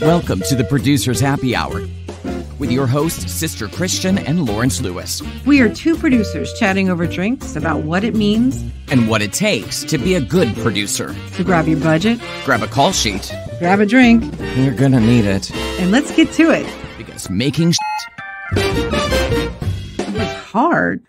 Welcome to the Producers Happy Hour with your hosts, Sister Christian and Lawrence Lewis, We are two producers chatting over drinks about what it means and what it takes to be a good producer. So grab your budget, Grab a call sheet. grab a drink, You're gonna need it and let's get to it. because making It was hard.